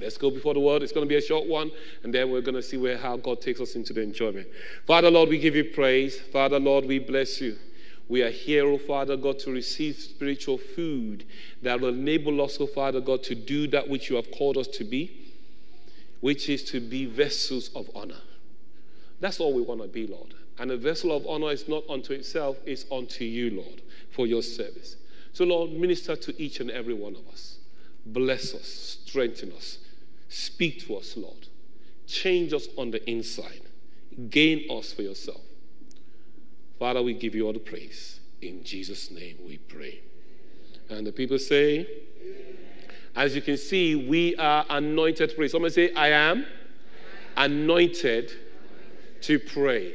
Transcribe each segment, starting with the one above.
Let's go before the word. It's going to be a short one, and then we're going to see where how God takes us into the enjoyment. Father, Lord, we give you praise. Father, Lord, we bless you. We are here, oh Father God, to receive spiritual food that will enable us, oh Father God, to do that which you have called us to be, which is to be vessels of honor. That's all we want to be, Lord. And a vessel of honor is not unto itself, it's unto you, Lord, for your service. So, Lord, minister to each and every one of us. Bless us, strengthen us, speak to us, Lord. Change us on the inside, gain us for yourself. Father, we give you all the praise. In Jesus' name we pray. And the people say, as you can see, we are anointed to pray. Somebody say, I am anointed to pray.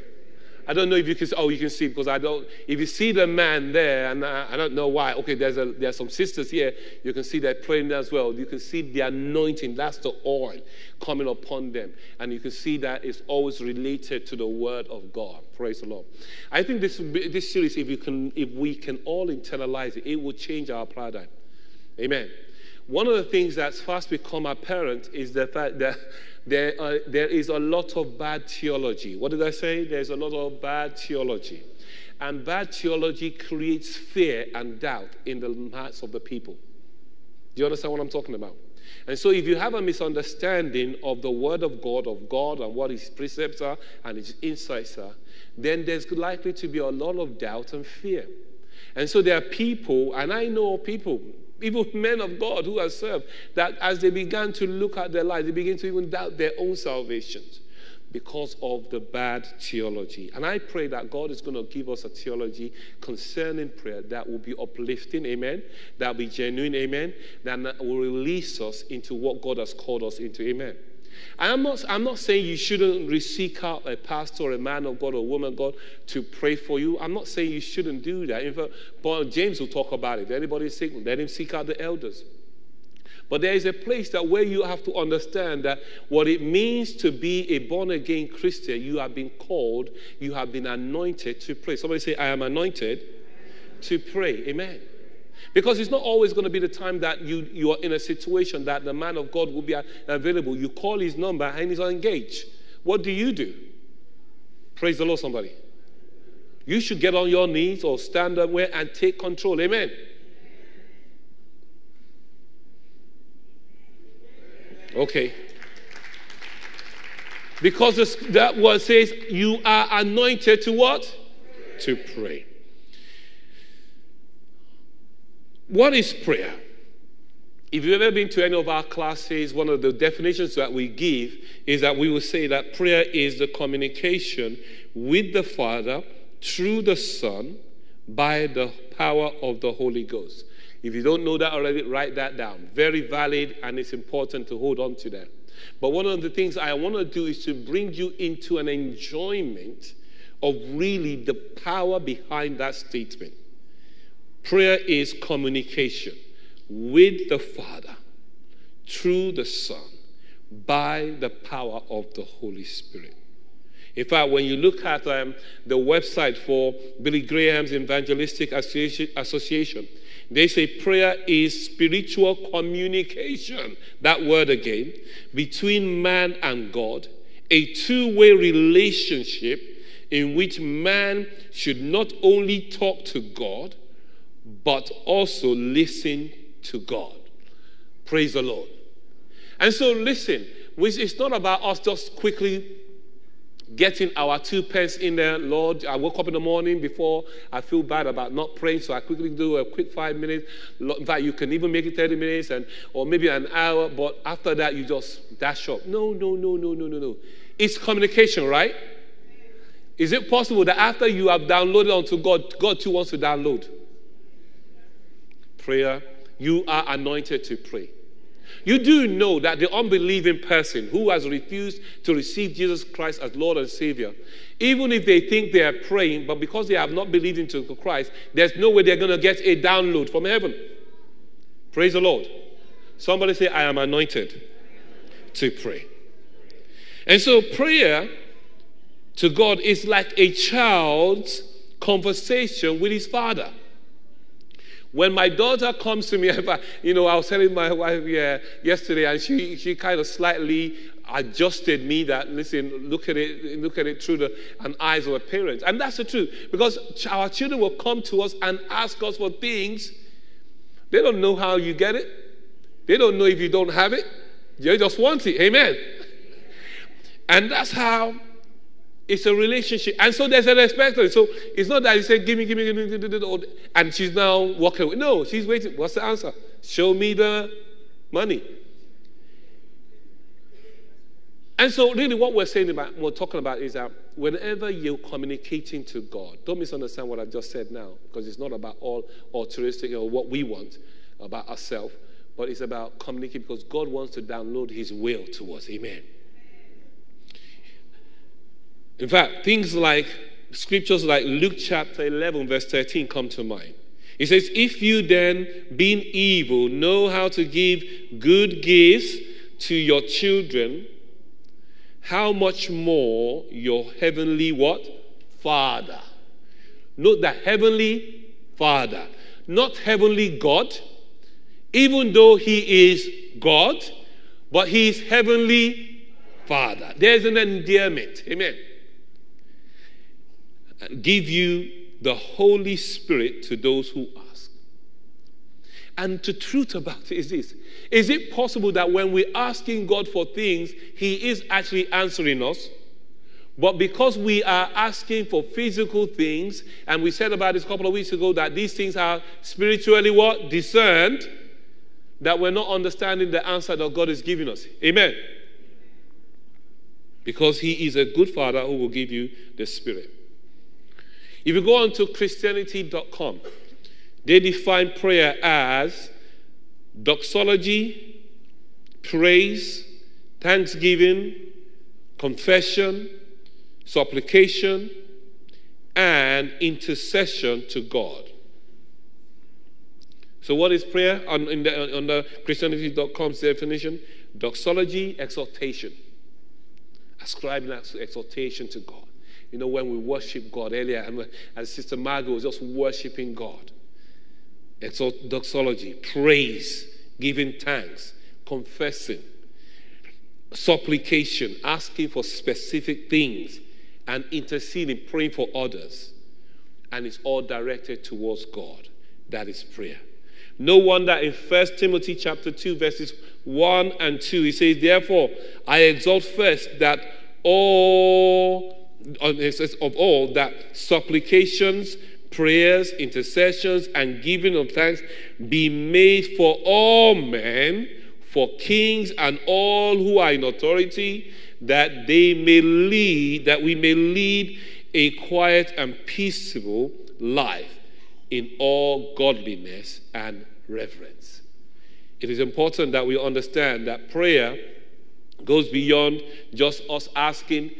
I don't know if you can. Oh, you can see because I don't. If you see the man there, and I, I, don't know why. Okay, there's a there's some sisters here. You can see that praying as well. You can see the anointing. That's the oil coming upon them, and you can see that it's always related to the word of God. Praise the Lord. I think this this series, if you can, if we can all internalize it, it will change our paradigm. Amen. One of the things that's fast become apparent is the fact that there, are, there is a lot of bad theology. What did I say? There's a lot of bad theology. And bad theology creates fear and doubt in the hearts of the people. Do you understand what I'm talking about? And so, if you have a misunderstanding of the Word of God, of God, and what His precepts are and His insights are, then there's likely to be a lot of doubt and fear. And so, there are people, and I know people, even men of God who have served, that as they began to look at their lives, they begin to even doubt their own salvations because of the bad theology. And I pray that God is going to give us a theology concerning prayer that will be uplifting, amen, that will be genuine, amen, that will release us into what God has called us into, amen. I'm not, I'm not saying you shouldn't seek out a pastor a man of God or a woman of God to pray for you. I'm not saying you shouldn't do that. In fact, James will talk about it. If anybody's sick, let him seek out the elders. But there is a place that where you have to understand that what it means to be a born again Christian, you have been called, you have been anointed to pray. Somebody say, I am anointed to pray. Amen. Because it's not always going to be the time that you, you are in a situation that the man of God will be available. You call his number and he's engaged. What do you do? Praise the Lord, somebody. You should get on your knees or stand up where and take control. Amen. Okay. Because that word says, you are anointed to what? To pray. What is prayer? If you've ever been to any of our classes, one of the definitions that we give is that we will say that prayer is the communication with the Father through the Son by the power of the Holy Ghost. If you don't know that already, write that down. Very valid, and it's important to hold on to that. But one of the things I want to do is to bring you into an enjoyment of really the power behind that statement. Prayer is communication with the Father through the Son by the power of the Holy Spirit. In fact, when you look at um, the website for Billy Graham's Evangelistic Association, they say prayer is spiritual communication, that word again, between man and God, a two way relationship in which man should not only talk to God, but also listen to God. Praise the Lord. And so, listen, it's not about us just quickly getting our two pence in there. Lord, I woke up in the morning before I feel bad about not praying, so I quickly do a quick five minutes. In fact, you can even make it 30 minutes and or maybe an hour, but after that, you just dash up. No, no, no, no, no, no, no. It's communication, right? Is it possible that after you have downloaded onto God, God too wants to download? Prayer, you are anointed to pray. You do know that the unbelieving person who has refused to receive Jesus Christ as Lord and Savior, even if they think they are praying, but because they have not believed into Christ, there's no way they're going to get a download from heaven. Praise the Lord. Somebody say, I am anointed to pray. And so, prayer to God is like a child's conversation with his father. When my daughter comes to me, you know, I was telling my wife yeah, yesterday, and she, she kind of slightly adjusted me that listen look at it look at it through the eyes of a parent. And that's the truth because our children will come to us and ask us for things. They don't know how you get it. They don't know if you don't have it. They just want it. Amen. And that's how it's a relationship. And so there's an expectation so it's not that you say give me give me give me, give me and she's now walking away. No she's waiting. What's the answer? Show me the money. And so, really, what we're saying about, we're talking about is that whenever you're communicating to God, don't misunderstand what I've just said now, because it's not about all altruistic or what we want about ourselves, but it's about communicating because God wants to download His will to us. Amen. In fact, things like scriptures like Luke chapter 11, verse 13 come to mind. He says, If you then, being evil, know how to give good gifts to your children, how much more your heavenly what? Father. Note that heavenly Father, not heavenly God, even though he is God, but he is heavenly Father. There's an endearment. Amen. Give you the Holy Spirit to those who ask. And the truth about it is this is it possible that when we're asking God for things, He is actually answering us? But because we are asking for physical things, and we said about this a couple of weeks ago that these things are spiritually what? Discerned, that we're not understanding the answer that God is giving us. Amen. Because He is a good Father who will give you the Spirit. If you go on to Christianity.com, they define prayer as doxology, praise, thanksgiving, confession, supplication, and intercession to God. So, what is prayer on, the, on the Christianity.com's definition? Doxology, exaltation. Ascribing exaltation to God. You know, when we worship God earlier, and Sister Margaret was just worshiping God doxology, praise, giving thanks, confessing, supplication, asking for specific things, and interceding, praying for others. And it's all directed towards God. That is prayer. No wonder in 1 Timothy chapter 2, verses 1 and 2, he says, Therefore, I exalt first that all of all that supplications, prayers, intercessions, and giving of thanks be made for all men, for kings and all who are in authority, that they may lead, that we may lead a quiet and peaceable life in all godliness and reverence. It is important that we understand that prayer goes beyond just us asking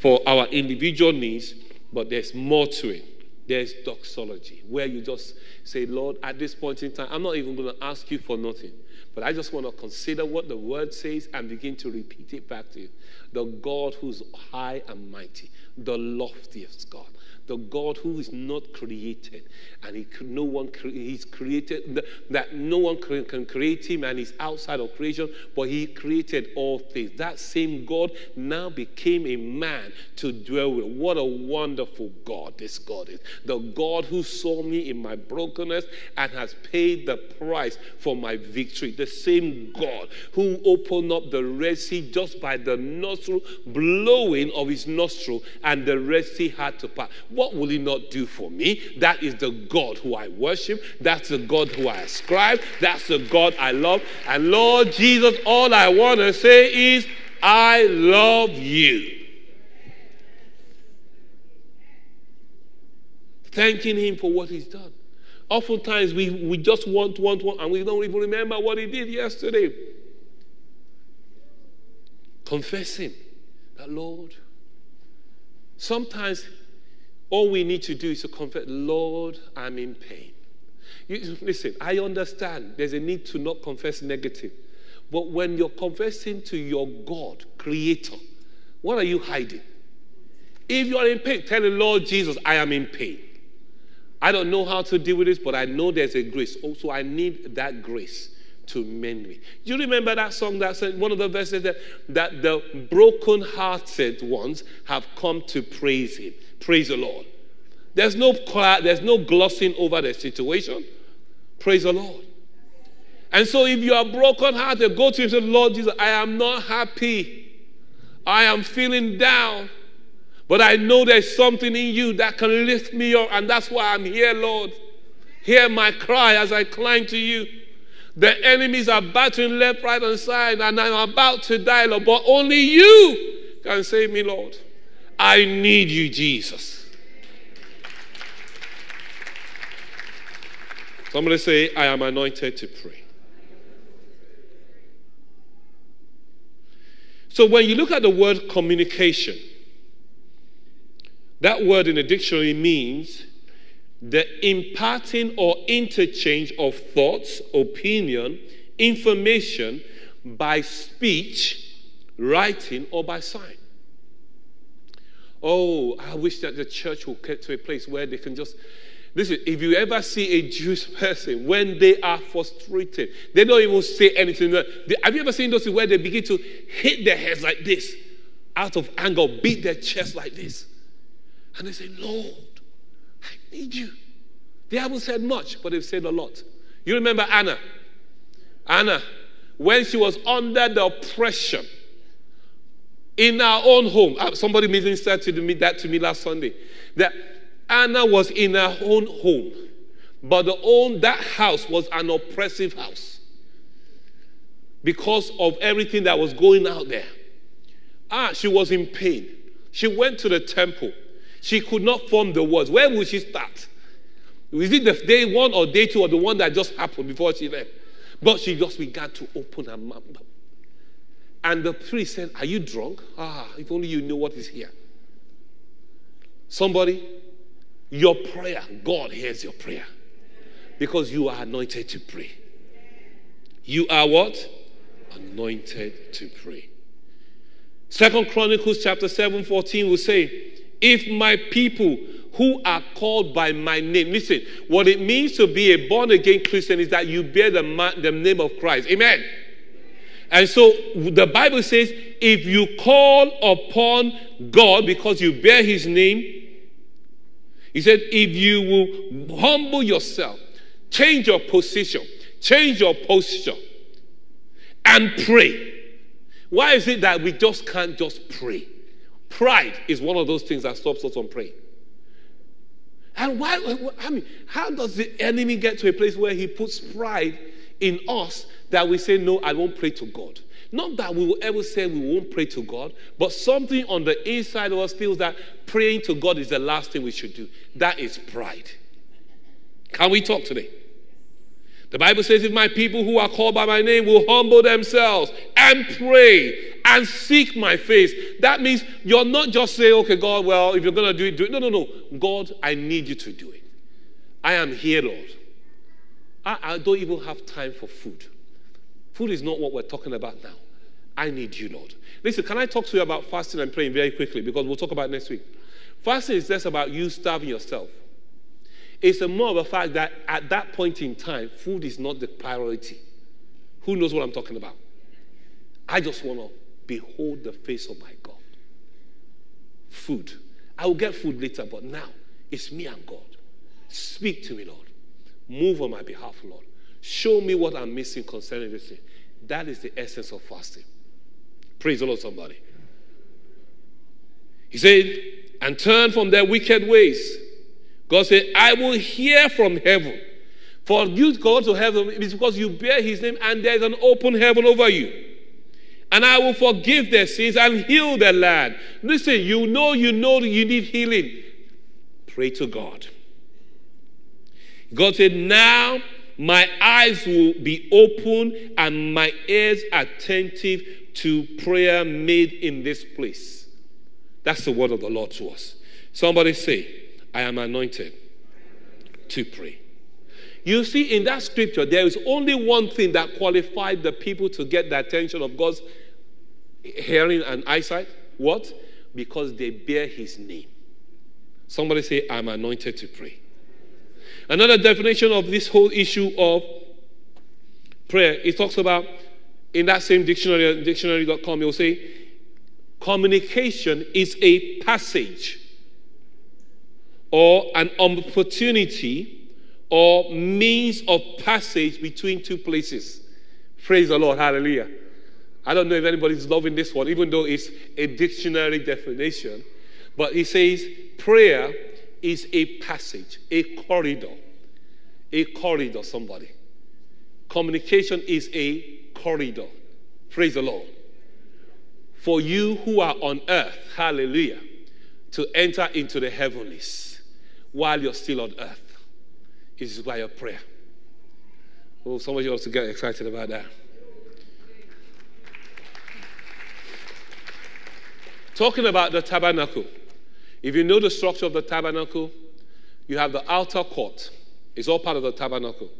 for our individual needs, but there's more to it. There's doxology, where you just say, Lord, at this point in time, I'm not even going to ask you for nothing, but I just want to consider what the word says and begin to repeat it back to you. The God who's high and mighty, the loftiest God, the God who is not created, and he, no one he's created that no one can create him, and he's outside of creation, but he created all things. That same God now became a man to dwell with. What a wonderful God this God is! The God who saw me in my brokenness and has paid the price for my victory. The same God who opened up the Red Sea just by the nostril blowing of his nostril, and the Red Sea had to pass. What will he not do for me? That is the God who I worship. That's the God who I ascribe. That's the God I love. And Lord Jesus, all I want to say is, I love you. Thanking him for what he's done. Oftentimes we, we just want, want, want, and we don't even remember what he did yesterday. Confessing that, Lord, sometimes all we need to do is to confess, Lord, I'm in pain. You, listen, I understand there's a need to not confess negative. But when you're confessing to your God, Creator, what are you hiding? If you are in pain, tell the Lord Jesus, I am in pain. I don't know how to deal with this, but I know there's a grace. Also, I need that grace to mend me. Do you remember that song that said, one of the verses that, that the broken-hearted ones have come to praise him. Praise the Lord. There's no, there's no glossing over the situation. Praise the Lord. And so if you are broken-hearted, go to him and say, Lord Jesus, I am not happy. I am feeling down. But I know there's something in you that can lift me up, and that's why I'm here, Lord. Hear my cry as I climb to you. The enemies are battering left, right, and side, and I'm about to die, Lord. But only you can save me, Lord. I need you, Jesus. Somebody say, I am anointed to pray. So when you look at the word communication, that word in the dictionary means the imparting or interchange of thoughts, opinion, information by speech, writing, or by sign. Oh, I wish that the church will get to a place where they can just listen. If you ever see a Jewish person when they are frustrated, they don't even say anything. Have you ever seen those where they begin to hit their heads like this out of anger, beat their chest like this? And they say, Lord, I need you. They haven't said much, but they've said a lot. You remember Anna? Anna, when she was under the oppression in our own home, uh, somebody ministered to me that to me last Sunday. That Anna was in her own home, but the own that house was an oppressive house because of everything that was going out there. Ah, she was in pain. She went to the temple. She could not form the words. Where would she start? Is it the day one or day two or the one that just happened before she left? But she just began to open her mouth. And the priest said, Are you drunk? Ah, if only you knew what is here. Somebody, your prayer, God hears your prayer. Because you are anointed to pray. You are what? Anointed to pray. Second Chronicles chapter 7, 14 will say, if my people who are called by my name, listen, what it means to be a born again Christian is that you bear the, the name of Christ. Amen. And so the Bible says, if you call upon God because you bear his name, he said, if you will humble yourself, change your position, change your posture, and pray. Why is it that we just can't just pray? Pride is one of those things that stops us from praying. And why, I mean, how does the enemy get to a place where he puts pride in us that we say, No, I won't pray to God? Not that we will ever say we won't pray to God, but something on the inside of us feels that praying to God is the last thing we should do. That is pride. Can we talk today? The Bible says, if my people who are called by my name will humble themselves and pray and seek my face, that means you're not just saying, okay, God, well, if you're going to do it, do it. No, no, no. God, I need you to do it. I am here, Lord. I, I don't even have time for food. Food is not what we're talking about now. I need you, Lord. Listen, can I talk to you about fasting and praying very quickly because we'll talk about next week. Fasting is less about you starving yourself. It's a more of a fact that at that point in time, food is not the priority. Who knows what I'm talking about? I just want to behold the face of my God. Food. I will get food later, but now it's me and God. Speak to me, Lord. Move on my behalf, Lord. Show me what I'm missing concerning this thing. That is the essence of fasting. Praise the Lord, somebody. He said, and turn from their wicked ways God said, I will hear from heaven. For you go to heaven it is because you bear his name and there's an open heaven over you. And I will forgive their sins and heal their land. Listen, you know, you know you need healing. Pray to God. God said, Now my eyes will be open and my ears attentive to prayer made in this place. That's the word of the Lord to us. Somebody say, I am anointed to pray. You see, in that scripture, there is only one thing that qualified the people to get the attention of God's hearing and eyesight. What? Because they bear his name. Somebody say, I'm anointed to pray. Another definition of this whole issue of prayer, it talks about in that same dictionary, dictionary.com, will say communication is a passage or an opportunity or means of passage between two places. Praise the Lord. Hallelujah. I don't know if anybody's loving this one, even though it's a dictionary definition. But he says prayer is a passage, a corridor. A corridor, somebody. Communication is a corridor. Praise the Lord. For you who are on earth, hallelujah, to enter into the heavenlies while you're still on earth. is by your prayer. Oh, somebody else to get excited about that. Talking about the tabernacle. If you know the structure of the tabernacle, you have the outer court. It's all part of the tabernacle.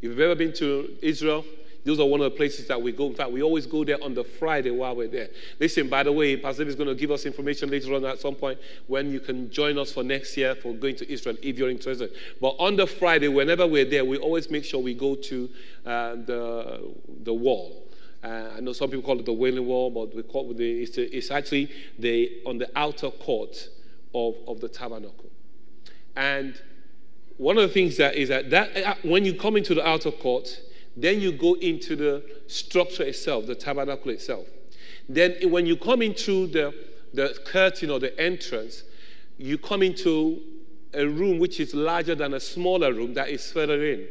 If you've ever been to Israel, those are one of the places that we go. In fact, we always go there on the Friday while we're there. Listen, by the way, Pastor is going to give us information later on at some point when you can join us for next year for going to Israel if you're interested. But on the Friday, whenever we're there, we always make sure we go to uh, the, the wall. Uh, I know some people call it the Wailing Wall, but we call it the, it's, it's actually the, on the outer court of, of the tabernacle. And one of the things that is that, that uh, when you come into the outer court, then you go into the structure itself, the tabernacle itself. Then when you come into the, the curtain or the entrance, you come into a room which is larger than a smaller room that is further in.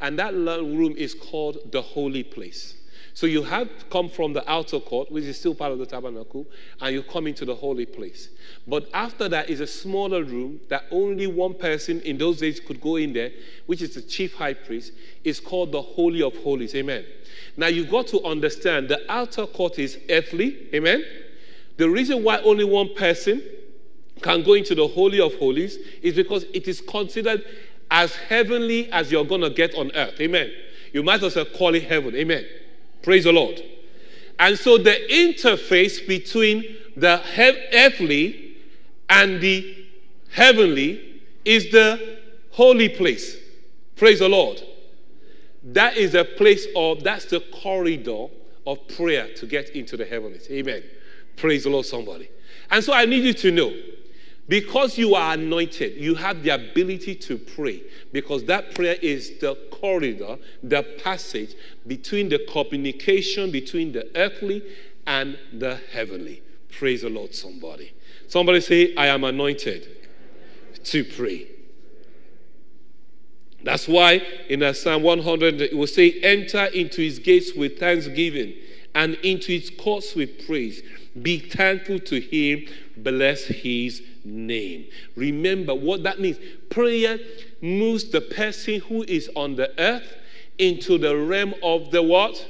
And that room is called the holy place. So you have come from the outer court, which is still part of the tabernacle, and you come into the holy place. But after that is a smaller room that only one person in those days could go in there, which is the chief high priest. It's called the Holy of Holies. Amen. Now you've got to understand the outer court is earthly. Amen. The reason why only one person can go into the Holy of Holies is because it is considered as heavenly as you're going to get on earth. Amen. You might as well call it heaven. Amen. Praise the Lord. And so the interface between the earthly and the heavenly is the holy place. Praise the Lord. That is a place of, that's the corridor of prayer to get into the heavens. Amen. Praise the Lord, somebody. And so I need you to know because you are anointed, you have the ability to pray because that prayer is the corridor, the passage between the communication between the earthly and the heavenly. Praise the Lord, somebody. Somebody say, I am anointed to pray. That's why in Psalm 100 it will say, Enter into his gates with thanksgiving and into his courts with praise. Be thankful to him, bless his name. Remember what that means. Prayer moves the person who is on the earth into the realm of the what?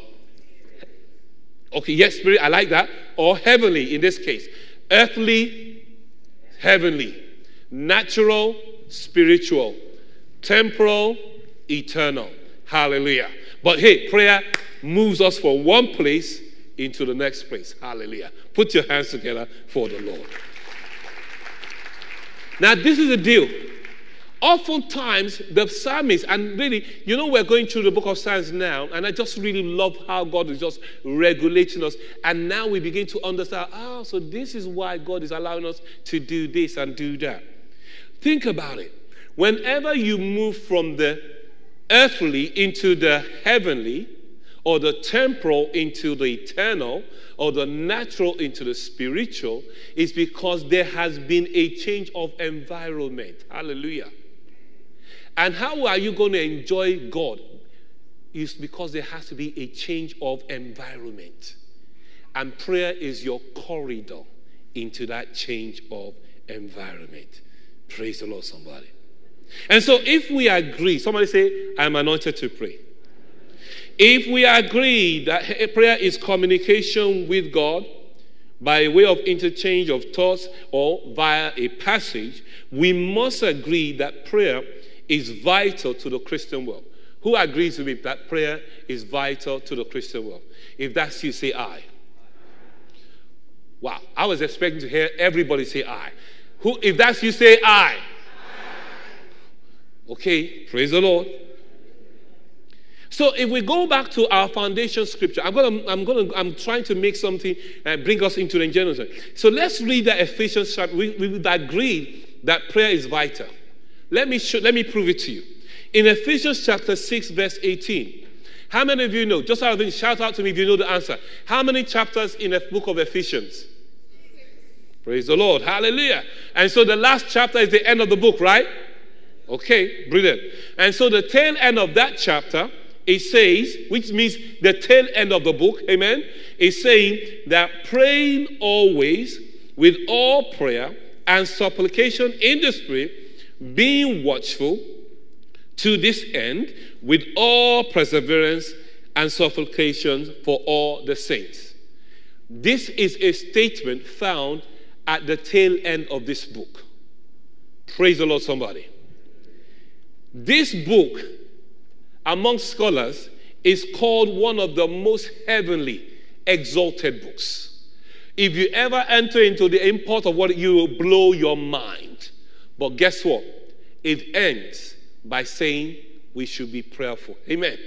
Okay, yes, spirit, I like that. Or heavenly in this case. Earthly, heavenly. Natural, spiritual. Temporal, eternal. Hallelujah. But hey, prayer moves us from one place into the next place. Hallelujah. Put your hands together for the Lord. Now, this is the deal. Oftentimes, the psalmist, and really, you know, we're going through the book of Psalms now, and I just really love how God is just regulating us. And now we begin to understand, ah, oh, so this is why God is allowing us to do this and do that. Think about it. Whenever you move from the earthly into the heavenly, or the temporal into the eternal, or the natural into the spiritual, is because there has been a change of environment. Hallelujah. And how are you going to enjoy God? Is because there has to be a change of environment. And prayer is your corridor into that change of environment. Praise the Lord, somebody. And so, if we agree, somebody say, I'm anointed to pray. If we agree that prayer is communication with God by way of interchange of thoughts or via a passage, we must agree that prayer is vital to the Christian world. Who agrees with me that prayer is vital to the Christian world? If that's you, say I. Wow, I was expecting to hear everybody say I. Who, if that's you, say I. Okay, praise the Lord. So if we go back to our foundation scripture, I'm gonna, I'm gonna, I'm trying to make something uh, bring us into the Genesis. So let's read the Ephesians chapter. We, we agreed that prayer is vital. Let me show, let me prove it to you. In Ephesians chapter 6, verse 18. How many of you know? Just out of it, shout out to me if you know the answer. How many chapters in the book of Ephesians? Praise the Lord. Hallelujah. And so the last chapter is the end of the book, right? Okay, brilliant. And so the tail end of that chapter it says, which means the tail end of the book, amen, is saying that praying always with all prayer and supplication in the Spirit, being watchful to this end with all perseverance and supplication for all the saints. This is a statement found at the tail end of this book. Praise the Lord, somebody. This book among scholars is called one of the most heavenly, exalted books. If you ever enter into the import of what you will blow your mind. But guess what? It ends by saying we should be prayerful. Amen.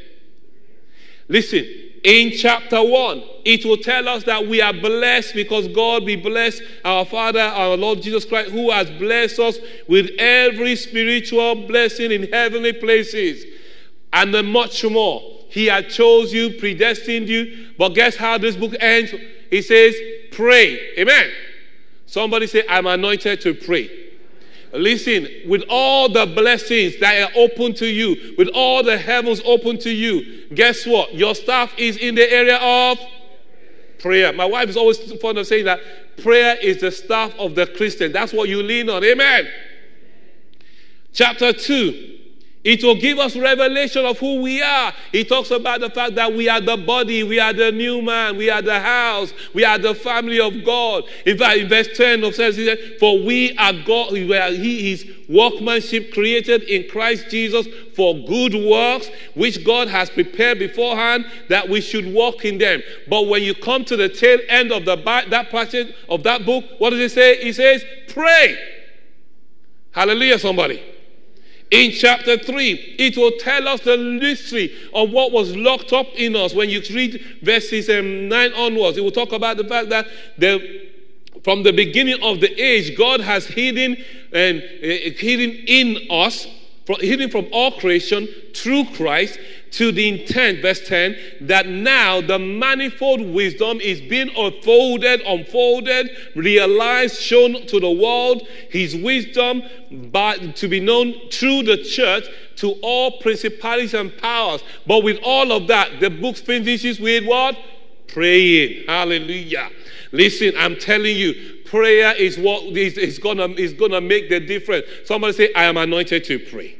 Listen, in chapter 1, it will tell us that we are blessed because God be blessed, our Father, our Lord Jesus Christ, who has blessed us with every spiritual blessing in heavenly places and then much more. He had chose you, predestined you. But guess how this book ends? He says, pray. Amen. Somebody say, I'm anointed to pray. Listen, with all the blessings that are open to you, with all the heavens open to you, guess what? Your staff is in the area of prayer. My wife is always fond of saying that prayer is the staff of the Christian. That's what you lean on. Amen. Chapter 2 it will give us revelation of who we are. He talks about the fact that we are the body, we are the new man, we are the house, we are the family of God. In fact, in verse 10 of says, For we are God, we are He is workmanship created in Christ Jesus for good works, which God has prepared beforehand that we should walk in them. But when you come to the tail end of the that passage of that book, what does it say? It says, Pray. Hallelujah, somebody. In chapter 3, it will tell us the mystery of what was locked up in us. When you read verses um, 9 onwards, it will talk about the fact that the, from the beginning of the age, God has hidden and uh, hidden in us, hidden from all creation through Christ to the intent, verse 10, that now the manifold wisdom is being unfolded, unfolded, realized, shown to the world, his wisdom by, to be known through the church to all principalities and powers. But with all of that, the book finishes with what? Praying. Hallelujah. Listen, I'm telling you, prayer is what is, is gonna is gonna make the difference. Somebody say, I am anointed to pray.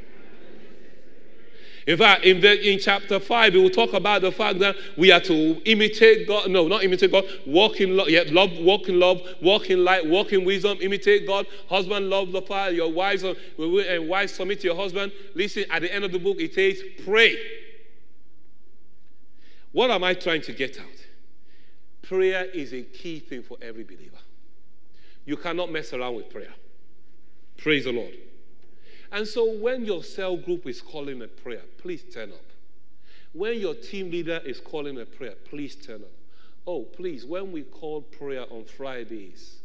In fact, in, the, in chapter 5, it will talk about the fact that we are to imitate God. No, not imitate God. Walk in love. Yeah, love, walk in love, walk in light, walk in wisdom, imitate God. Husband, love the father. Your wives uh, and wives submit to your husband. Listen, at the end of the book, it says, pray. What am I trying to get out? Prayer is a key thing for every believer. You cannot mess around with prayer. Praise the Lord. And so when your cell group is calling a prayer, please turn up. When your team leader is calling a prayer, please turn up. Oh, please, when we call prayer on Fridays,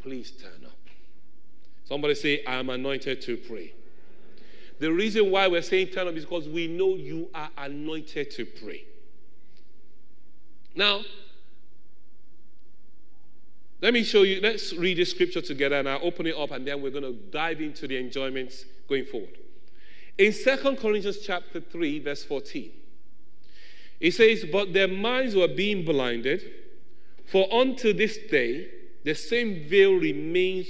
please turn up. Somebody say, I am anointed to pray. The reason why we're saying turn up is because we know you are anointed to pray. Now, let me show you, let's read this scripture together and I'll open it up and then we're going to dive into the enjoyments going forward. In Second Corinthians chapter 3, verse 14, it says, But their minds were being blinded, for unto this day the same veil remains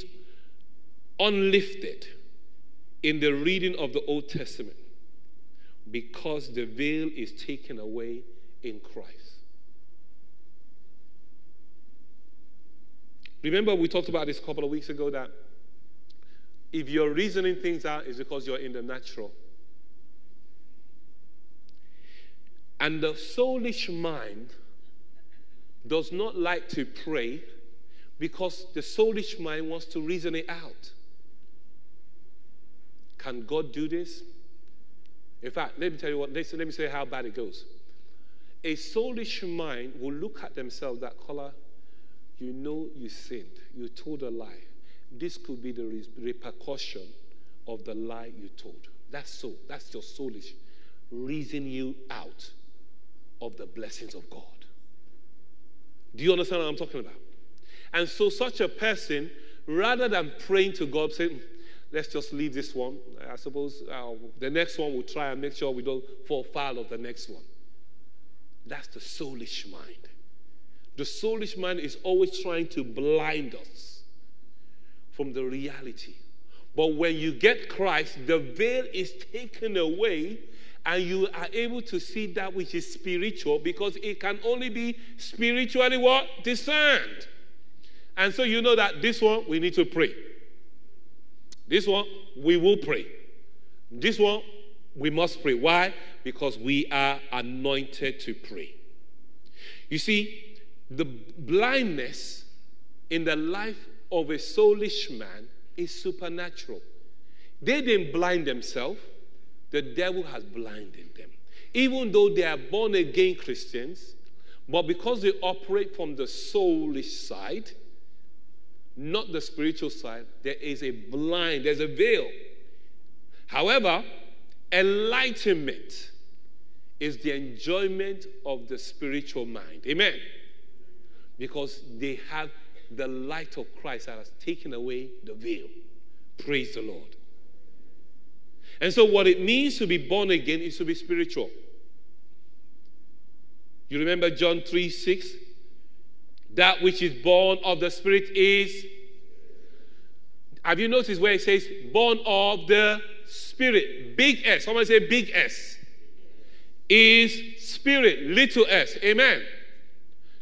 unlifted in the reading of the Old Testament, because the veil is taken away in Christ. Remember, we talked about this a couple of weeks ago that if you're reasoning things out, it's because you're in the natural. And the soulish mind does not like to pray because the soulish mind wants to reason it out. Can God do this? In fact, let me tell you what, let me say how bad it goes. A soulish mind will look at themselves that color, you know you sinned, you told a lie. This could be the repercussion of the lie you told. That's so. That's your soulish. Reason you out of the blessings of God. Do you understand what I'm talking about? And so, such a person, rather than praying to God, saying, let's just leave this one, I suppose uh, the next one we'll try and make sure we don't fall foul of the next one. That's the soulish mind. The soulish man is always trying to blind us from the reality. But when you get Christ, the veil is taken away and you are able to see that which is spiritual because it can only be spiritually what? Discerned. And so you know that this one we need to pray. This one we will pray. This one we must pray. Why? Because we are anointed to pray. You see, the blindness in the life of a soulish man is supernatural. They didn't blind themselves, the devil has blinded them. Even though they are born again Christians, but because they operate from the soulish side, not the spiritual side, there is a blind, there's a veil. However, enlightenment is the enjoyment of the spiritual mind. Amen. Because they have the light of Christ that has taken away the veil. Praise the Lord. And so, what it means to be born again is to be spiritual. You remember John 3 6? That which is born of the Spirit is. Have you noticed where it says born of the Spirit? Big S. Somebody say big S. Is Spirit, little s. Amen.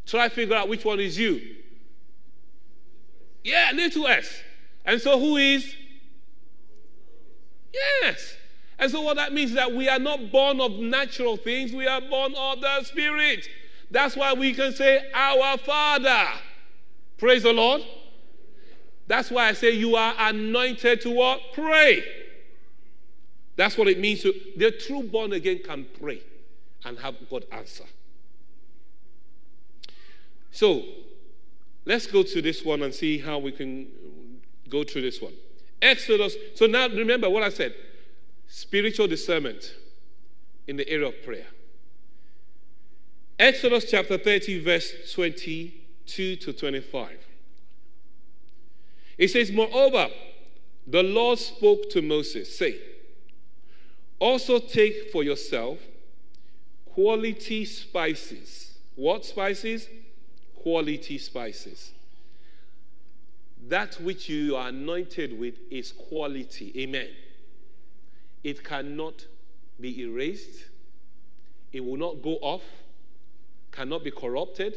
Try figure out which one is you. Yeah, little s. And so who is? Yes. And so what that means is that we are not born of natural things, we are born of the Spirit. That's why we can say, Our Father. Praise the Lord. That's why I say you are anointed to what? Pray. That's what it means to the true born again can pray and have God answer. So let's go to this one and see how we can go through this one. Exodus. So now remember what I said spiritual discernment in the area of prayer. Exodus chapter 30, verse 22 to 25. It says, Moreover, the Lord spoke to Moses, saying, Also take for yourself quality spices. What spices? Quality spices that which you are anointed with is quality. Amen. It cannot be erased, it will not go off, cannot be corrupted,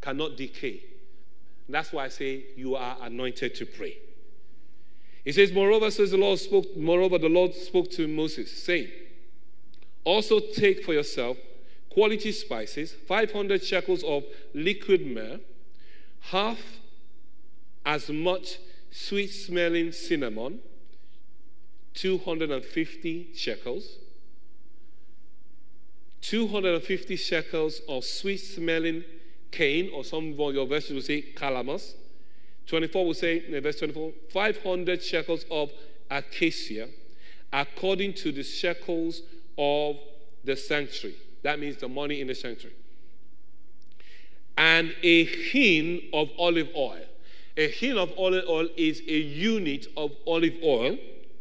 cannot decay. That's why I say you are anointed to pray. He says, Moreover, says the Lord spoke, moreover, the Lord spoke to Moses, saying, Also take for yourself quality spices, 500 shekels of liquid myrrh, half as much sweet smelling cinnamon, 250 shekels, 250 shekels of sweet smelling cane, or some of your verses will say calamus. 24 will say, in verse 24, 500 shekels of acacia, according to the shekels of the sanctuary. That means the money in the sanctuary. And a hin of olive oil. A hin of olive oil is a unit of olive oil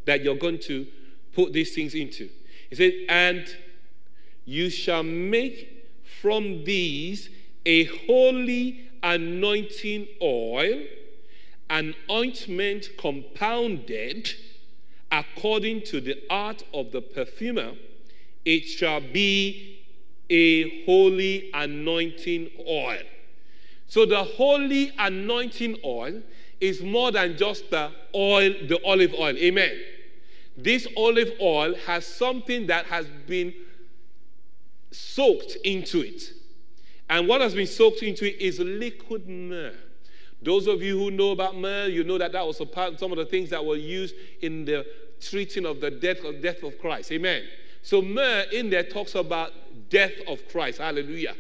that you're going to put these things into. He said, and you shall make from these a holy anointing oil, an ointment compounded according to the art of the perfumer. It shall be a holy anointing oil. So the holy anointing oil is more than just the oil, the olive oil. Amen. This olive oil has something that has been soaked into it. And what has been soaked into it is liquid myrrh. Those of you who know about myrrh, you know that that was part, some of the things that were used in the treating of the death of, death of Christ. Amen. So myrrh in there talks about death of Christ. Hallelujah.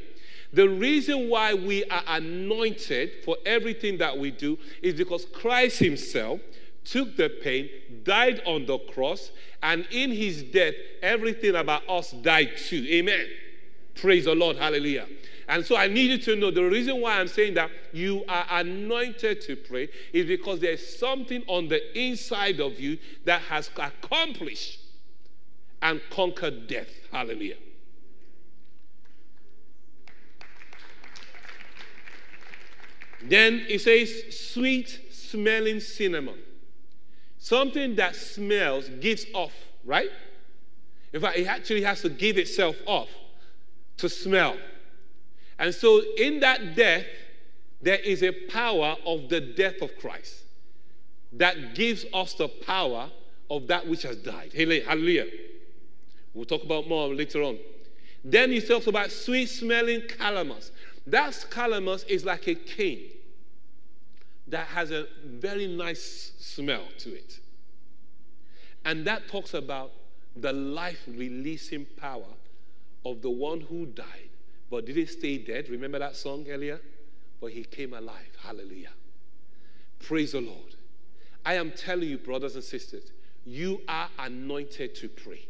The reason why we are anointed for everything that we do is because Christ Himself took the pain, died on the cross, and in His death, everything about us died too. Amen. Praise the Lord. Hallelujah. And so I need you to know the reason why I'm saying that you are anointed to pray is because there's something on the inside of you that has accomplished and conquered death. Hallelujah. Then it says, sweet smelling cinnamon. Something that smells gives off, right? In fact, it actually has to give itself off to smell. And so, in that death, there is a power of the death of Christ that gives us the power of that which has died. Hallelujah. We'll talk about more later on. Then he talks about sweet smelling calamus. That calamus is like a cane that has a very nice smell to it. And that talks about the life releasing power of the one who died but did he stay dead? Remember that song earlier? But he came alive. Hallelujah. Praise the Lord. I am telling you, brothers and sisters, you are anointed to pray.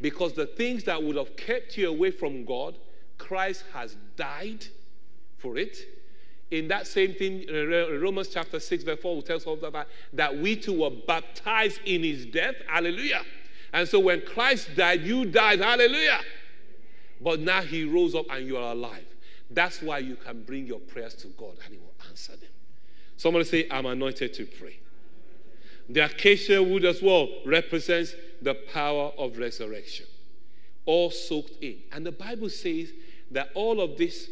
Because the things that would have kept you away from God, Christ has died for it. In that same thing, uh, uh, Romans chapter 6, verse 4 tells us that, that we too were baptized in his death. Hallelujah. And so when Christ died, you died. Hallelujah. But now he rose up and you are alive. That's why you can bring your prayers to God and he will answer them. Somebody say, I'm anointed to pray. The acacia wood as well represents the power of resurrection, all soaked in. And the Bible says that all of this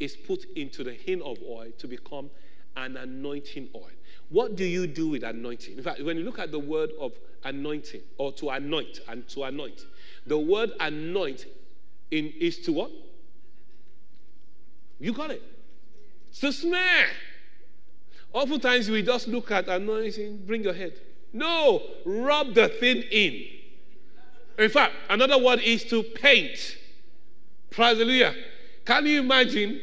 is put into the hin of oil to become an anointing oil. What do you do with anointing? In fact, when you look at the word of anointing or to anoint and to anoint, the word anoint in, is to what? You got it. It's to smear. Oftentimes we just look at anointing, bring your head. No, rub the thing in. In fact, another word is to paint. Hallelujah. Can you imagine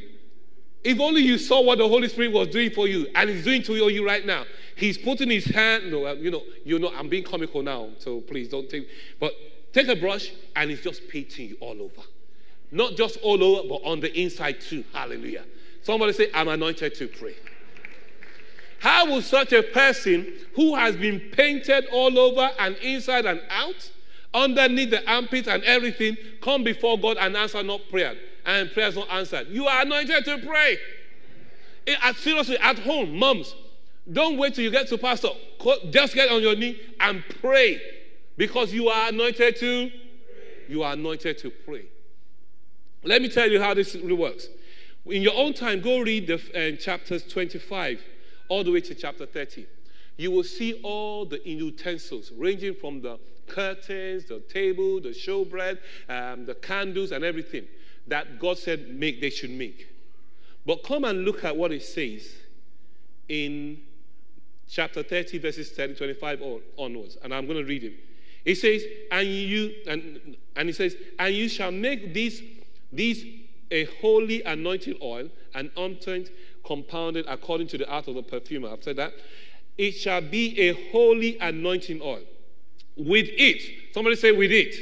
if only you saw what the Holy Spirit was doing for you and He's doing to you right now? He's putting His hand, no, uh, you know, you know, I'm being comical now, so please don't take, but take a brush and He's just painting you all over. Not just all over, but on the inside too. Hallelujah. Somebody say, I'm anointed to pray. How will such a person who has been painted all over and inside and out, underneath the armpit and everything, come before God and answer not prayer? And prayers not answered. You are anointed to pray. It, at, seriously, at home, moms, don't wait till you get to pastor. Just get on your knee and pray because you are anointed to. You are anointed to pray. Let me tell you how this works. In your own time, go read the uh, chapters 25 all the way to chapter 30. You will see all the utensils, ranging from the curtains, the table, the showbread, um, the candles, and everything that God said make they should make. But come and look at what it says in chapter 30, verses 30, 25 onwards. And I'm going to read it. It says, and you, and, and it says, and you shall make these this a holy anointing oil, an untainted, compounded according to the art of the perfumer. I've said that. It shall be a holy anointing oil. With it, somebody say, with it,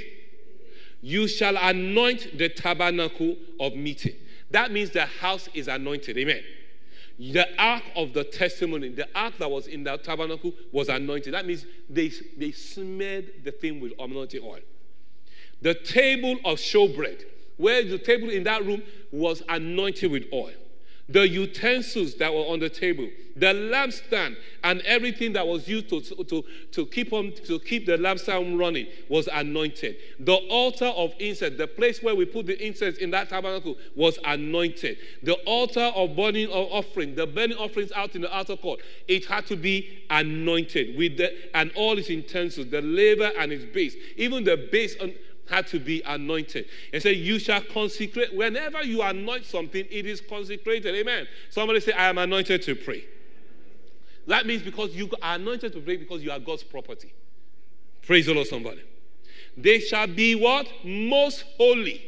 you shall anoint the tabernacle of meeting. That means the house is anointed. Amen. The ark of the testimony, the ark that was in the tabernacle was anointed. That means they, they smeared the thing with anointing oil. The table of showbread where the table in that room was anointed with oil. The utensils that were on the table, the lampstand, and everything that was used to, to, to, keep, on, to keep the lampstand running was anointed. The altar of incense, the place where we put the incense in that tabernacle, was anointed. The altar of burning of offering, the burning offerings out in the outer court, it had to be anointed with the, and all its utensils, the laver and its base, even the base had to be anointed. And said, You shall consecrate. Whenever you anoint something, it is consecrated. Amen. Somebody say, I am anointed to pray. That means because you are anointed to pray because you are God's property. Praise the Lord, somebody. They shall be what? Most holy.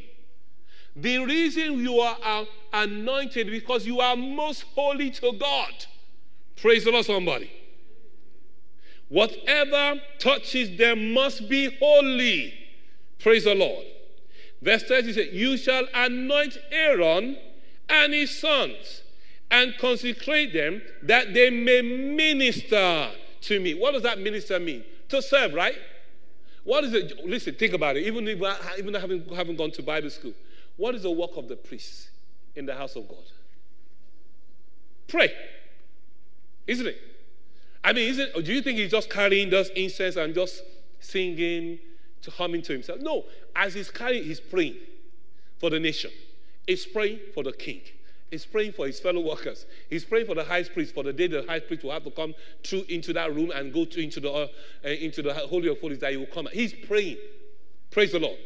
The reason you are anointed because you are most holy to God. Praise the Lord, somebody. Whatever touches them must be holy. Praise the Lord. Verse 30 says, You shall anoint Aaron and his sons and consecrate them that they may minister to me. What does that minister mean? To serve, right? What is it? Listen, think about it. Even if I, even I haven't, haven't gone to Bible school, what is the work of the priest in the house of God? Pray, isn't it? I mean, is it, do you think he's just carrying those incense and just singing, humming to himself? No, as he's carrying, he's praying for the nation. He's praying for the king. He's praying for his fellow workers. He's praying for the high priest for the day the high priest will have to come through into that room and go to, into the uh, into the holy of holies that he will come. He's praying. Praise the Lord.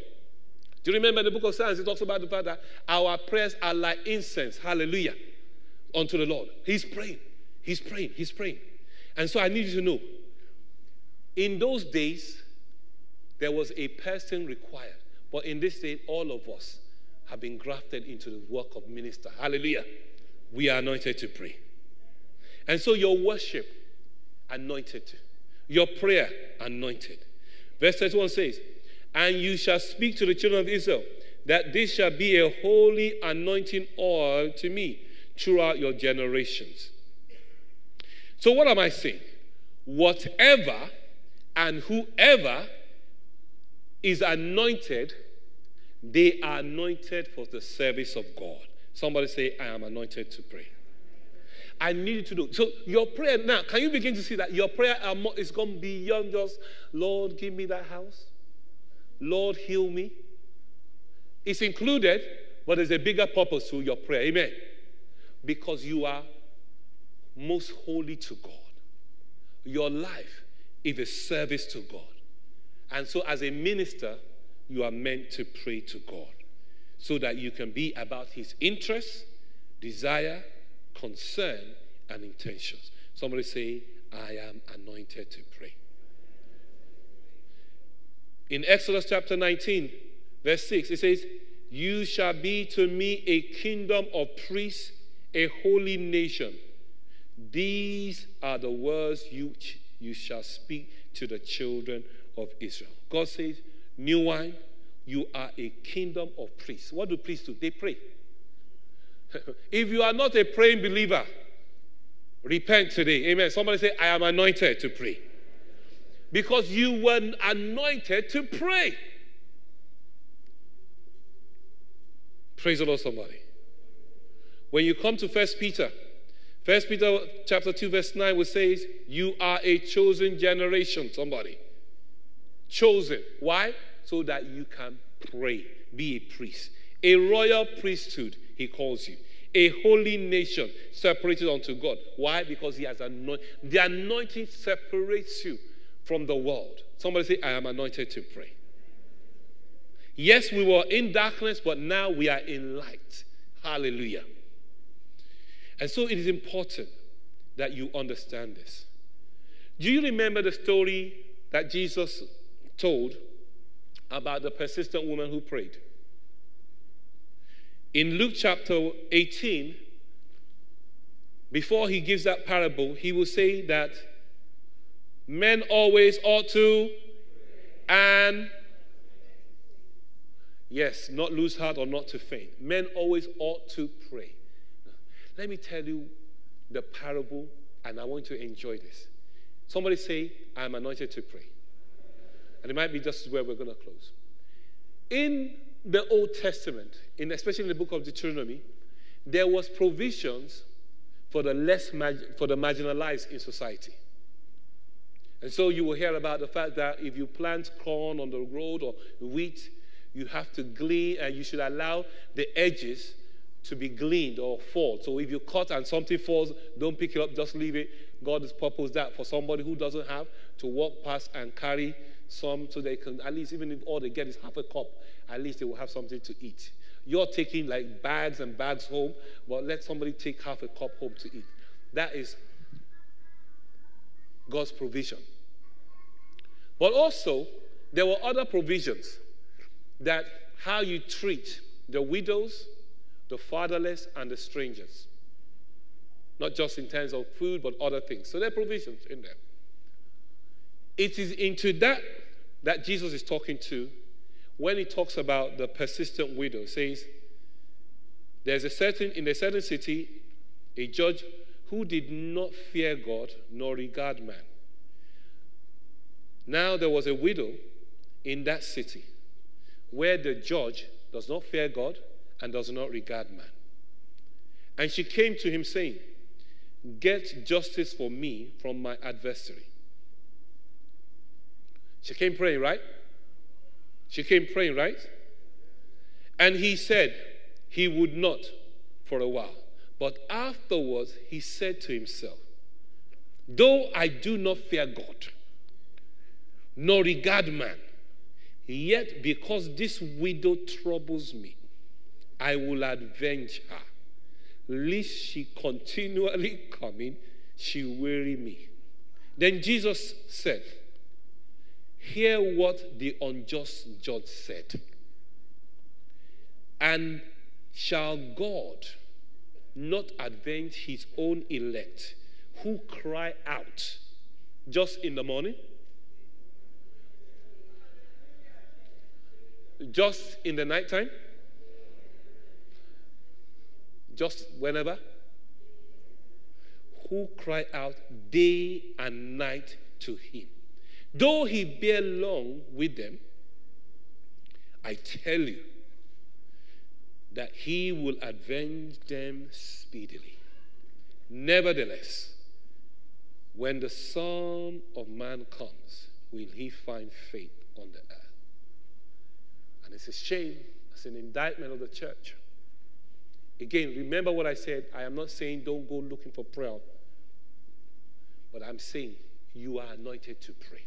Do you remember the book of Psalms? It talks about the fact that our prayers are like incense. Hallelujah. Unto the Lord. He's praying. He's praying. He's praying. And so I need you to know in those days, there was a person required. But in this day, all of us have been grafted into the work of minister. Hallelujah. We are anointed to pray. And so your worship, anointed. Your prayer, anointed. Verse 31 says, And you shall speak to the children of Israel that this shall be a holy anointing oil to me throughout your generations. So, what am I saying? Whatever and whoever is anointed, they are anointed for the service of God. Somebody say, I am anointed to pray. I need you to do. So your prayer now, can you begin to see that your prayer is going beyond just, Lord, give me that house. Lord, heal me. It's included, but there's a bigger purpose to your prayer. Amen. Because you are most holy to God. Your life is a service to God. And so, as a minister, you are meant to pray to God so that you can be about His interests, desire, concern, and intentions. Somebody say, I am anointed to pray. In Exodus chapter 19, verse 6, it says, You shall be to me a kingdom of priests, a holy nation. These are the words you, you shall speak to the children of Israel. God says, New wine, you are a kingdom of priests. What do priests do? They pray. if you are not a praying believer, repent today. Amen. Somebody say, I am anointed to pray. Because you were anointed to pray. Praise the Lord, somebody. When you come to First Peter First Peter chapter 2, verse 9, which says, You are a chosen generation, somebody. Chosen. Why? So that you can pray, be a priest. A royal priesthood, he calls you. A holy nation separated unto God. Why? Because he has anointed. The anointing separates you from the world. Somebody say, I am anointed to pray. Yes, we were in darkness, but now we are in light. Hallelujah. And so it is important that you understand this. Do you remember the story that Jesus told about the persistent woman who prayed? In Luke chapter 18, before he gives that parable, he will say that men always ought to and yes, not lose heart or not to faint. Men always ought to pray. Let me tell you the parable, and I want you to enjoy this. Somebody say, I am anointed to pray. And it might be just where we're going to close. In the Old Testament, in, especially in the book of Deuteronomy, there was provisions for the less for the marginalized in society. And so you will hear about the fact that if you plant corn on the road or wheat, you have to glean and you should allow the edges to be gleaned or fall. So if you cut and something falls, don't pick it up, just leave it. God has purposed that for somebody who doesn't have to walk past and carry some so they can, at least even if all they get is half a cup, at least they will have something to eat. You're taking like bags and bags home, but let somebody take half a cup home to eat. That is God's provision. But also, there were other provisions that how you treat the widows, the fatherless, and the strangers. Not just in terms of food, but other things. So there are provisions in there. It is into that that Jesus is talking to when he talks about the persistent widow. Says, there's a certain, in a certain city, a judge who did not fear God nor regard man. Now there was a widow in that city where the judge does not fear God and does not regard man. And she came to him saying, Get justice for me from my adversary. She came praying, right? She came praying, right? And he said he would not for a while. But afterwards, he said to himself, Though I do not fear God, nor regard man, yet because this widow troubles me, I will avenge her, lest she continually coming, she weary me. Then Jesus said, Hear what the unjust judge said. And shall God not avenge his own elect who cry out just in the morning? Just in the nighttime? Just whenever? Who cry out day and night to him. Though he bear long with them, I tell you that he will avenge them speedily. Nevertheless, when the Son of Man comes, will he find faith on the earth? And it's a shame, it's an indictment of the church. Again, remember what I said. I am not saying don't go looking for prayer, but I'm saying you are anointed to pray.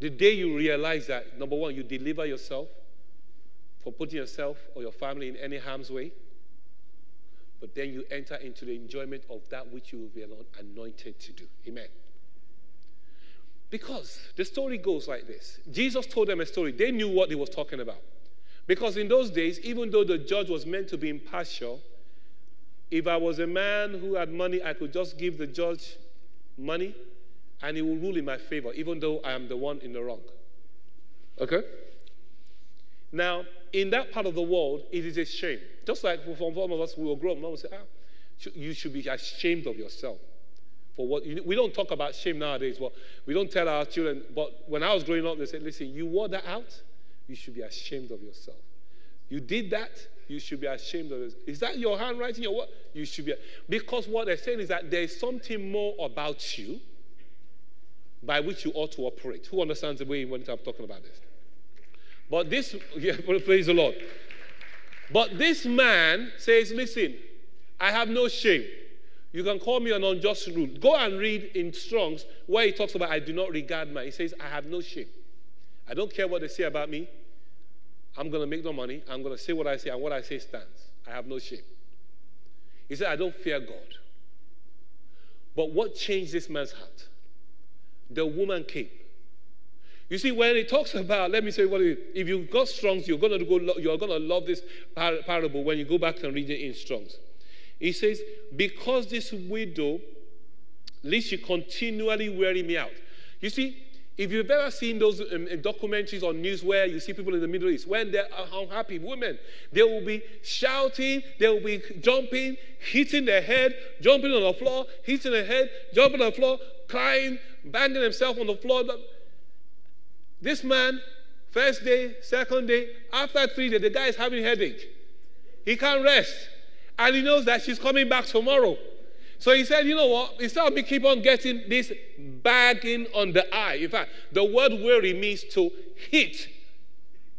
The day you realize that, number one, you deliver yourself from putting yourself or your family in any harm's way, but then you enter into the enjoyment of that which you will be anointed to do. Amen. Because the story goes like this Jesus told them a story. They knew what he was talking about. Because in those days, even though the judge was meant to be impartial, if I was a man who had money, I could just give the judge money and he will rule in my favor, even though I am the one in the wrong. Okay? Now, in that part of the world, it is a shame. Just like for some of us who will grow up, will say, ah, you should be ashamed of yourself. For what you, we don't talk about shame nowadays. Well, we don't tell our children. But when I was growing up, they said, "Listen, you wore that out. You should be ashamed of yourself. You did that. You should be ashamed of it. Is that your handwriting or what? You should be. Because what they're saying is that there is something more about you by which you ought to operate. Who understands the way when I'm talking about this? But this, yeah, praise the Lord. But this man says, Listen, I have no shame. You can call me an unjust rule. Go and read in Strong's where he talks about, I do not regard man. He says, I have no shame. I don't care what they say about me. I'm going to make no money. I'm going to say what I say, and what I say stands. I have no shame. He said, I don't fear God. But what changed this man's heart? the woman came. You see, when it talks about, let me say what it is. If you've got Strongs, you're going to go, you're going to love this par- parable when you go back and read it in Strongs. He says, because this widow, least she continually wearing me out. You see, if you've ever seen those um, documentaries on news where you see people in the Middle East, when they're unhappy women, they will be shouting, they will be jumping, hitting their head, jumping on the floor, hitting their head, jumping on the floor, crying, banging himself on the floor. This man, first day, second day, after three days, the guy is having headache. He can't rest. And he knows that she's coming back tomorrow. So he said, you know what? Instead of me keep on getting this bagging on the eye. In fact, the word weary means to hit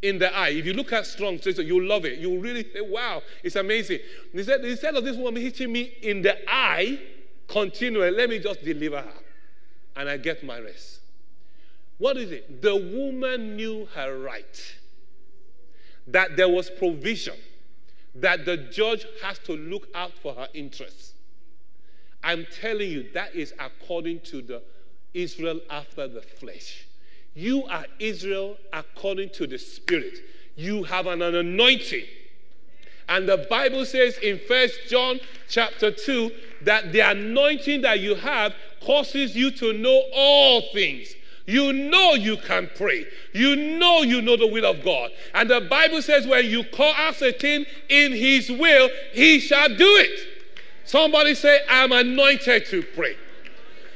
in the eye. If you look at strong, you'll love it. You'll really say, wow, it's amazing. He said, instead of this woman hitting me in the eye continually, let me just deliver her and I get my rest. What is it? The woman knew her right, that there was provision, that the judge has to look out for her interests. I'm telling you, that is according to the Israel after the flesh. You are Israel according to the Spirit. You have an, an anointing. And the Bible says in First John chapter 2 that the anointing that you have causes you to know all things. You know you can pray. You know you know the will of God. And the Bible says when you call out a thing in his will, he shall do it. Somebody say, I'm anointed to pray.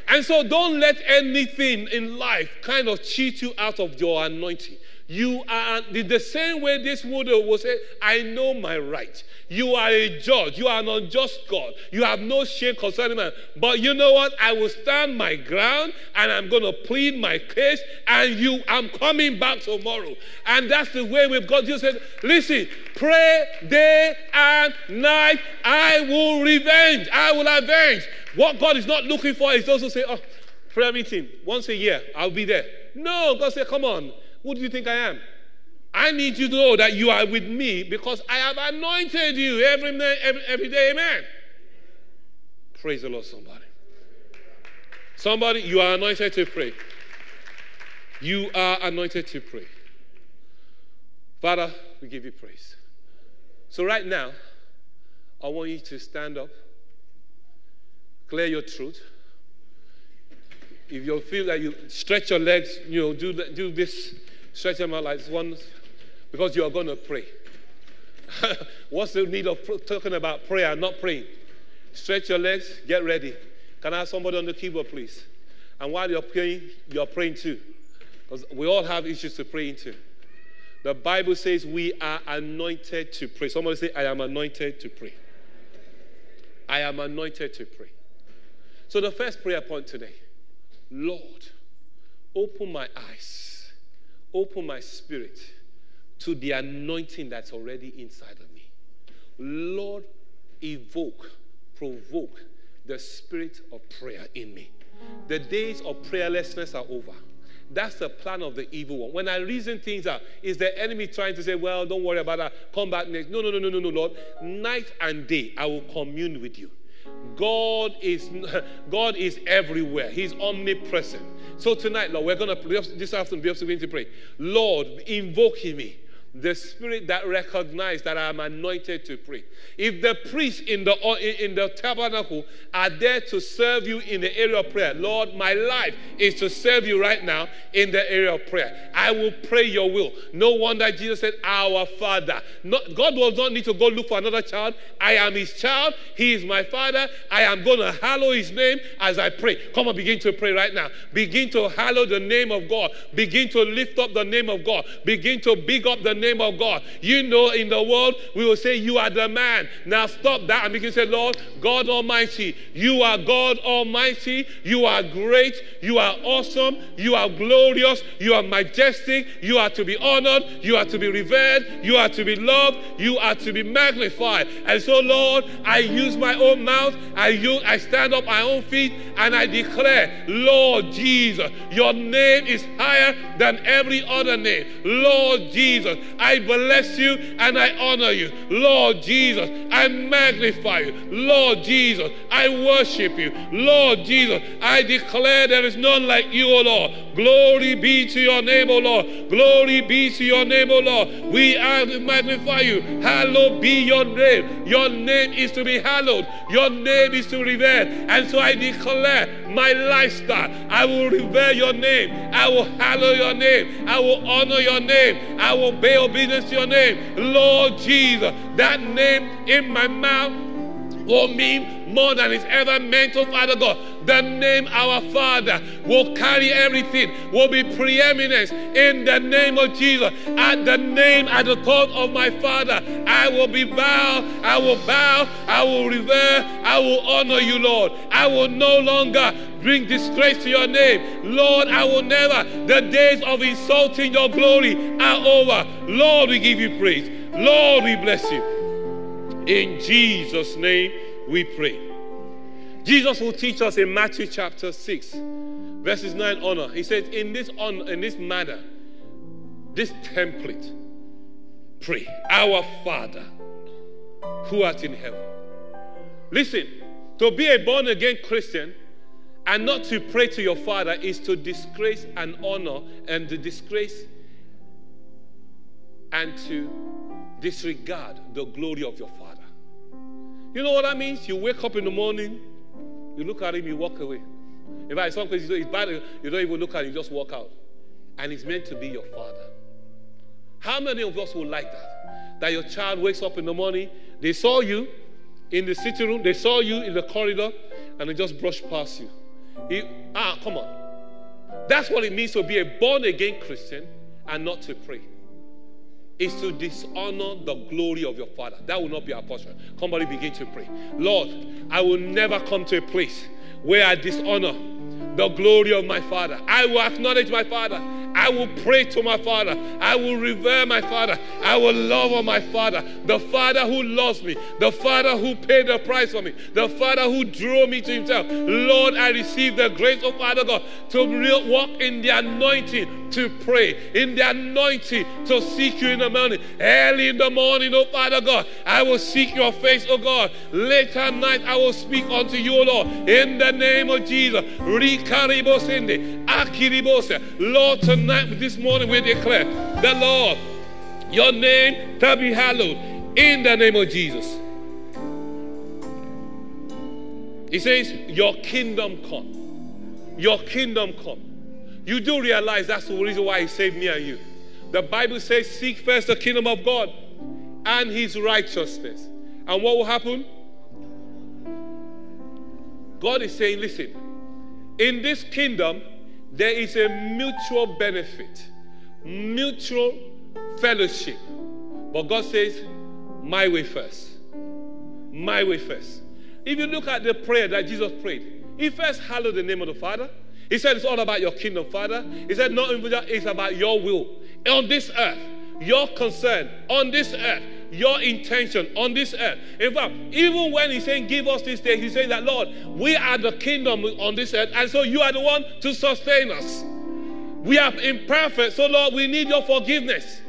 And so don't let anything in life kind of cheat you out of your anointing. You are the same way this woman will say, I know my right. You are a judge. You are an unjust God. You have no shame concerning man. But you know what? I will stand my ground and I'm going to plead my case. And you, I'm coming back tomorrow. And that's the way we've got. You said, listen, pray day and night. I will revenge. I will avenge. What God is not looking for is also say, oh, prayer meeting once a year. I'll be there. No, God said, come on. Who do you think I am? I need you to know that you are with me because I have anointed you every, every, every day. Amen. Praise the Lord, somebody. Somebody, you are anointed to pray. You are anointed to pray. Father, we give you praise. So, right now, I want you to stand up, clear your throat. If you feel that you stretch your legs, you know, do, do this Stretch them out like one, because you are going to pray. What's the need of talking about prayer, and not praying? Stretch your legs, get ready. Can I have somebody on the keyboard, please? And while you're praying, you're praying too. Because we all have issues to pray into. The Bible says we are anointed to pray. Somebody say, I am anointed to pray. I am anointed to pray. So, the first prayer point today Lord, open my eyes open my spirit to the anointing that's already inside of me. Lord, evoke, provoke the spirit of prayer in me. The days of prayerlessness are over. That's the plan of the evil one. When I reason things out, is the enemy trying to say, well, don't worry about that, come back next? No, no, no, no, no, no, Lord. Night and day, I will commune with you. God is, God is everywhere. He's omnipresent. So tonight, Lord, we're going to, this afternoon, be able to pray. Lord, invoke me the spirit that recognizes that I am anointed to pray. If the priests in the, in the tabernacle are there to serve you in the area of prayer, Lord, my life is to serve you right now in the area of prayer. I will pray your will. No wonder Jesus said, Our Father. Not, God does not need to go look for another child. I am his child. He is my Father. I am going to hallow his name as I pray. Come on, begin to pray right now. Begin to hallow the name of God. Begin to lift up the name of God. Begin to big up the name name of God. You know, in the world, we will say, You are the man. Now stop that and begin to say, Lord, God Almighty, you are God Almighty. You are great. You are awesome. You are glorious. You are majestic. You are to be honored. You are to be revered. You are to be loved. You are to be magnified. And so, Lord, I use my own mouth. I, use, I stand up my own feet and I declare, Lord Jesus, your name is higher than every other name. Lord Jesus, I bless you and I honor you. Lord Jesus, I magnify you. Lord Jesus, I worship you. Lord Jesus, I declare there is none like you, O Lord. Glory be to your name, O Lord. Glory be to your name, O Lord. We magnify you. Hallowed be your name. Your name is to be hallowed. Your name is to revere. And so I declare my lifestyle. I will revere your name. I will hallow your name. I will honor your name. I will obey obedience to your name. Lord Jesus, that name in my mouth will mean more than it's ever meant to Father God. The name our Father will carry everything, will be preeminence in the name of Jesus. At the name, at the thought of my Father, I will be bow, I will bow, I will revere, I will honor you, Lord. I will no longer bring disgrace to your name. Lord, I will never. The days of insulting your glory are over. Lord, we give you praise. Lord, we bless you. In Jesus' name we pray. Jesus will teach us in Matthew chapter 6, verses 9 honor. He says, In this honor, in this manner, this template, pray, Our Father who art in heaven. Listen, to be a born again Christian And not to pray to your father is to disgrace and honor and to disgrace and to disregard the glory of your father. You know what that means? You wake up in the morning, you look at him, you walk away. In fact, some places it's bad, you don't even look at him, you just walk out. And he's meant to be your father. How many of us would like that? That your child wakes up in the morning, they saw you in the sitting room, they saw you in the corridor, and they just brushed past you. He, ah, come on. That's what it means to be a born again Christian and not to pray. Is to dishonor the glory of your Father. That will not be our portion. Somebody begin to pray. Lord, I will never come to a place where I dishonor the glory of my Father. I will acknowledge my Father I will pray to my Father. I will revere my Father. I will love on my Father. The Father who loves me. The Father who paid the price for me. The Father who drew me to Himself. Lord, I receive the grace of Father God to walk in the anointing to pray, in the anointing to seek you in the morning. Early in the morning, oh Father God, I will seek your face, oh God. Late at night, I will speak unto you, Lord, in the name of Jesus. Lord, tonight tonight, this morning, we declare the Lord, your name to be hallowed in the name of Jesus. He says, Your kingdom come. Your kingdom come. You do realize that's the reason why He saved me and you. The Bible says, Seek first the kingdom of God and His righteousness. And what will happen? God is saying, Listen, in this kingdom, there is a mutual benefit, mutual fellowship. But God says, My way first. My way first. If you look at the prayer that Jesus prayed, he first hallowed the name of the Father. He said, It's all about your kingdom, Father. He said, No, it's about your will on this earth, your concern on this earth your intention on this earth. In fact, even when he's saying, Give us this day, he's saying that, Lord, we are the kingdom on this earth, and so you are the one to sustain us. We are imperfect, so Lord, we need your forgiveness.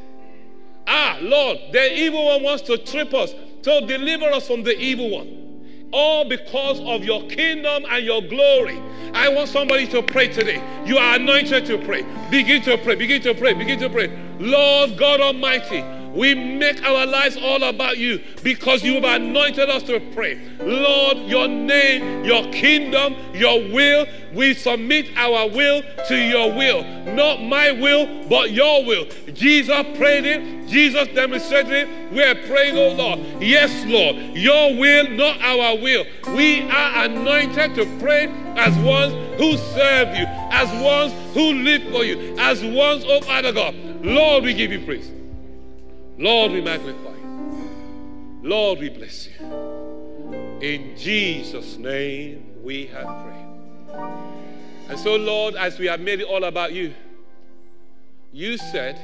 Ah, Lord, the evil one wants to trip us, so deliver us from the evil one. All because of your kingdom and your glory. I want somebody to pray today. You are anointed to pray. Begin to pray, begin to pray, begin to pray. Lord God Almighty, we make our lives all about you because you have anointed us to pray. Lord, your name, your kingdom, your will, we submit our will to your will. Not my will, but your will. Jesus prayed it, Jesus demonstrated it. We are praying, oh Lord. Yes, Lord, your will, not our will. We are anointed to pray as ones who serve you, as ones who live for you, as ones, oh Father God. Lord, we give you praise. Lord, we magnify you. Lord, we bless you. In Jesus' name we have prayed. And so, Lord, as we have made it all about you, you said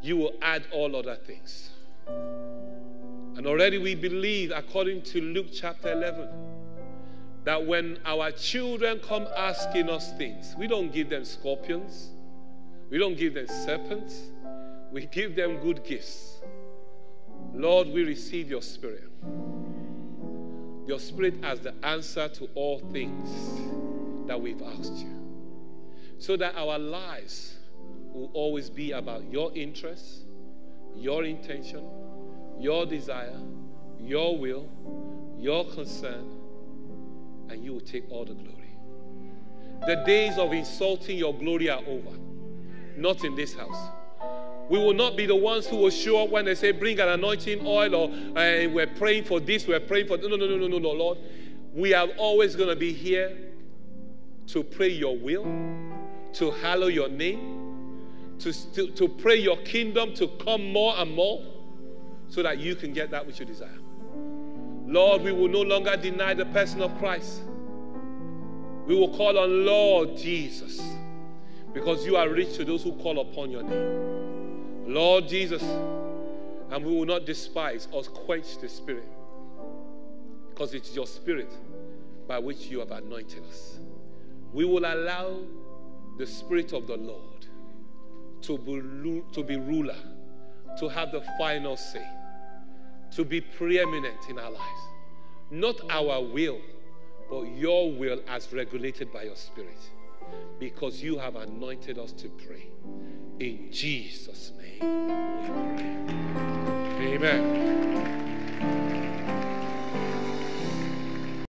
you will add all other things. And already we believe, according to Luke chapter 11, that when our children come asking us things, we don't give them scorpions, we don't give them serpents, we give them good gifts. Lord, we receive your spirit. Your spirit as the answer to all things that we've asked you. So that our lives will always be about your interests, your intention, your desire, your will, your concern, and you will take all the glory. The days of insulting your glory are over, not in this house. We will not be the ones who will show up when they say, bring an anointing oil or uh, we're praying for this, we're praying for. No, no, no, no, no, no, Lord. We are always going to be here to pray your will, to hallow your name, to, to, to pray your kingdom to come more and more so that you can get that which you desire. Lord, we will no longer deny the person of Christ. We will call on Lord Jesus because you are rich to those who call upon your name. Lord Jesus, and we will not despise or quench the Spirit because it's your Spirit by which you have anointed us. We will allow the Spirit of the Lord to be, to be ruler, to have the final say, to be preeminent in our lives. Not our will, but your will as regulated by your spirit. Because you have anointed us to pray. In Jesus' name. Amen.